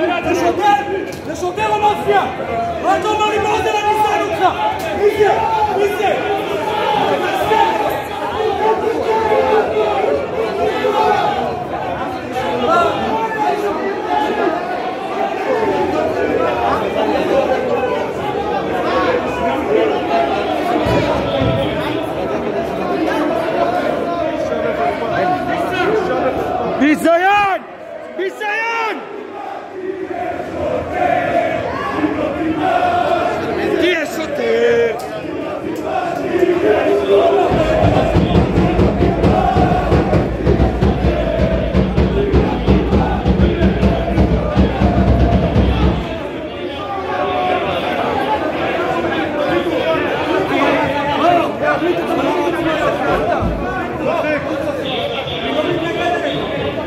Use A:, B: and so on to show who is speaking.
A: de chandelle, de chandelle en mafia. Attends, on va lui la piste à l'autre. Ici, ici. Bisayan! Bisayan!